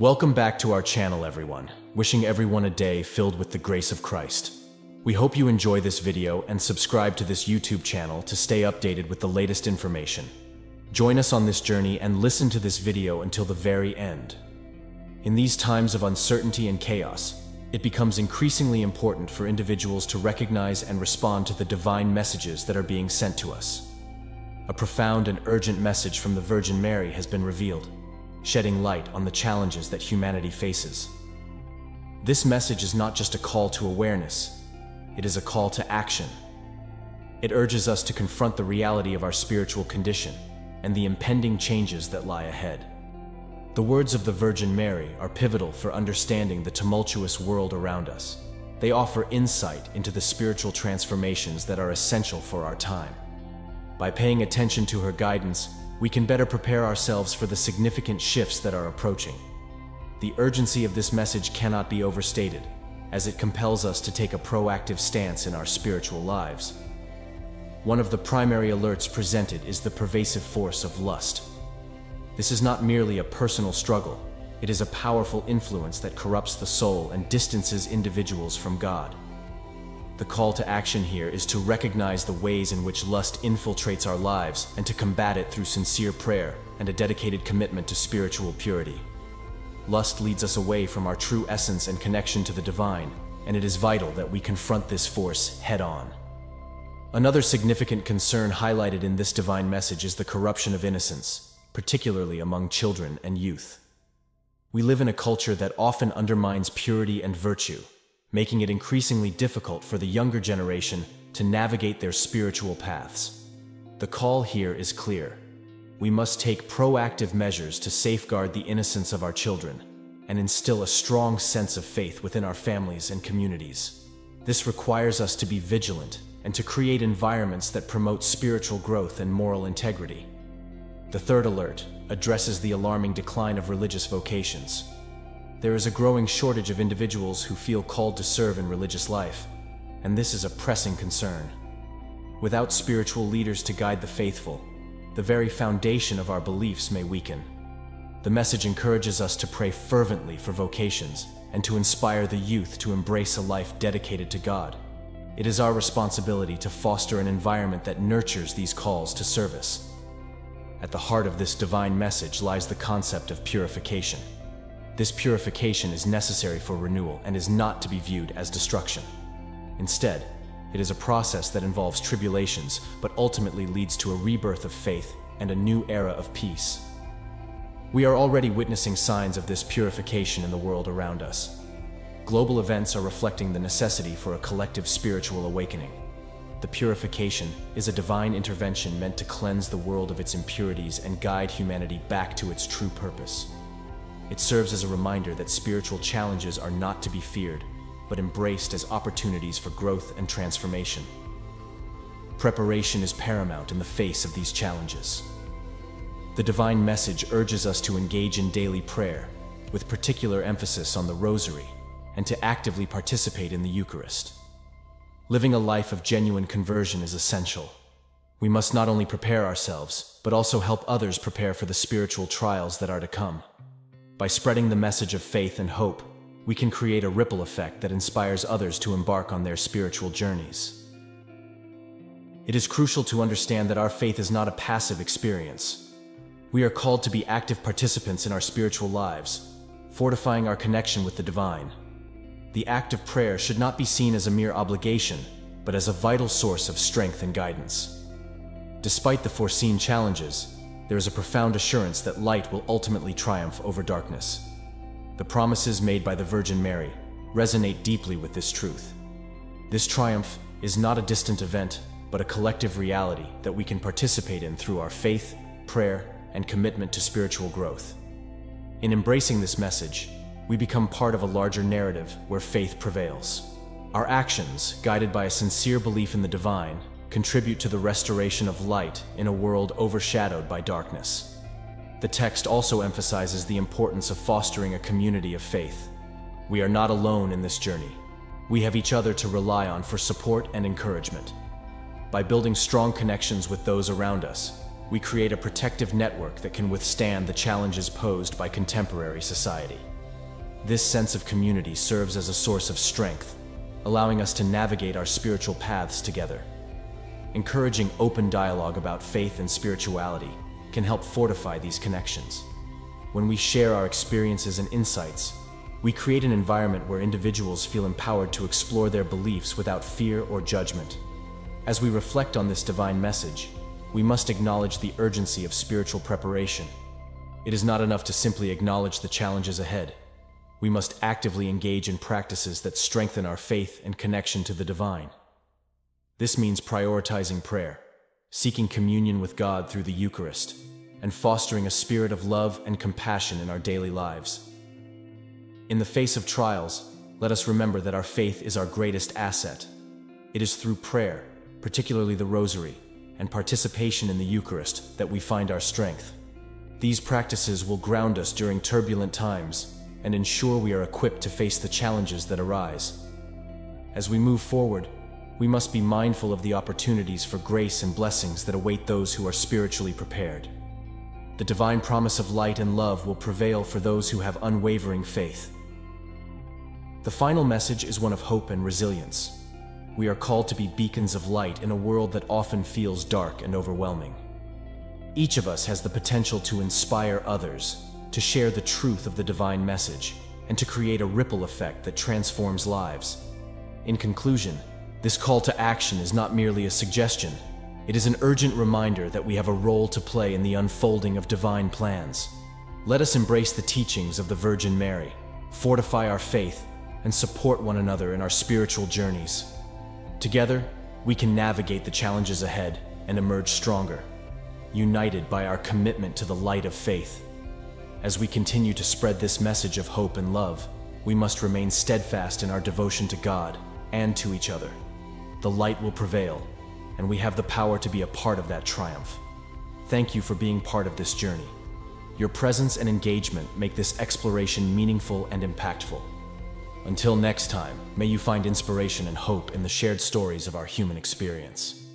Welcome back to our channel, everyone. Wishing everyone a day filled with the grace of Christ. We hope you enjoy this video and subscribe to this YouTube channel to stay updated with the latest information. Join us on this journey and listen to this video until the very end. In these times of uncertainty and chaos, it becomes increasingly important for individuals to recognize and respond to the divine messages that are being sent to us. A profound and urgent message from the Virgin Mary has been revealed, shedding light on the challenges that humanity faces. This message is not just a call to awareness, it is a call to action. It urges us to confront the reality of our spiritual condition and the impending changes that lie ahead. The words of the Virgin Mary are pivotal for understanding the tumultuous world around us. They offer insight into the spiritual transformations that are essential for our time. By paying attention to her guidance, we can better prepare ourselves for the significant shifts that are approaching. The urgency of this message cannot be overstated, as it compels us to take a proactive stance in our spiritual lives. One of the primary alerts presented is the pervasive force of lust. This is not merely a personal struggle, it is a powerful influence that corrupts the soul and distances individuals from God. The call to action here is to recognize the ways in which lust infiltrates our lives and to combat it through sincere prayer and a dedicated commitment to spiritual purity. Lust leads us away from our true essence and connection to the divine, and it is vital that we confront this force head on. Another significant concern highlighted in this divine message is the corruption of innocence, particularly among children and youth. We live in a culture that often undermines purity and virtue, making it increasingly difficult for the younger generation to navigate their spiritual paths. The call here is clear. We must take proactive measures to safeguard the innocence of our children and instill a strong sense of faith within our families and communities. This requires us to be vigilant and to create environments that promote spiritual growth and moral integrity. The third alert addresses the alarming decline of religious vocations. There is a growing shortage of individuals who feel called to serve in religious life, and this is a pressing concern. Without spiritual leaders to guide the faithful, the very foundation of our beliefs may weaken. The message encourages us to pray fervently for vocations and to inspire the youth to embrace a life dedicated to God. It is our responsibility to foster an environment that nurtures these calls to service. At the heart of this divine message lies the concept of purification. This purification is necessary for renewal and is not to be viewed as destruction. Instead, it is a process that involves tribulations, but ultimately leads to a rebirth of faith and a new era of peace. We are already witnessing signs of this purification in the world around us. Global events are reflecting the necessity for a collective spiritual awakening. The purification is a divine intervention meant to cleanse the world of its impurities and guide humanity back to its true purpose. It serves as a reminder that spiritual challenges are not to be feared, but embraced as opportunities for growth and transformation. Preparation is paramount in the face of these challenges. The divine message urges us to engage in daily prayer, with particular emphasis on the rosary and to actively participate in the Eucharist. Living a life of genuine conversion is essential. We must not only prepare ourselves, but also help others prepare for the spiritual trials that are to come. By spreading the message of faith and hope, we can create a ripple effect that inspires others to embark on their spiritual journeys. It is crucial to understand that our faith is not a passive experience. We are called to be active participants in our spiritual lives, fortifying our connection with the divine the act of prayer should not be seen as a mere obligation, but as a vital source of strength and guidance. Despite the foreseen challenges, there is a profound assurance that light will ultimately triumph over darkness. The promises made by the Virgin Mary resonate deeply with this truth. This triumph is not a distant event, but a collective reality that we can participate in through our faith, prayer, and commitment to spiritual growth. In embracing this message, we become part of a larger narrative where faith prevails. Our actions, guided by a sincere belief in the divine, contribute to the restoration of light in a world overshadowed by darkness. The text also emphasizes the importance of fostering a community of faith. We are not alone in this journey. We have each other to rely on for support and encouragement. By building strong connections with those around us, we create a protective network that can withstand the challenges posed by contemporary society. This sense of community serves as a source of strength, allowing us to navigate our spiritual paths together. Encouraging open dialogue about faith and spirituality can help fortify these connections. When we share our experiences and insights, we create an environment where individuals feel empowered to explore their beliefs without fear or judgment. As we reflect on this divine message, we must acknowledge the urgency of spiritual preparation. It is not enough to simply acknowledge the challenges ahead. We must actively engage in practices that strengthen our faith and connection to the divine. This means prioritizing prayer, seeking communion with God through the Eucharist, and fostering a spirit of love and compassion in our daily lives. In the face of trials, let us remember that our faith is our greatest asset. It is through prayer, particularly the Rosary, and participation in the Eucharist that we find our strength. These practices will ground us during turbulent times and ensure we are equipped to face the challenges that arise. As we move forward, we must be mindful of the opportunities for grace and blessings that await those who are spiritually prepared. The divine promise of light and love will prevail for those who have unwavering faith. The final message is one of hope and resilience. We are called to be beacons of light in a world that often feels dark and overwhelming. Each of us has the potential to inspire others, to share the truth of the divine message, and to create a ripple effect that transforms lives. In conclusion, this call to action is not merely a suggestion, it is an urgent reminder that we have a role to play in the unfolding of divine plans. Let us embrace the teachings of the Virgin Mary, fortify our faith, and support one another in our spiritual journeys. Together, we can navigate the challenges ahead and emerge stronger, united by our commitment to the light of faith. As we continue to spread this message of hope and love, we must remain steadfast in our devotion to God and to each other. The light will prevail, and we have the power to be a part of that triumph. Thank you for being part of this journey. Your presence and engagement make this exploration meaningful and impactful. Until next time, may you find inspiration and hope in the shared stories of our human experience.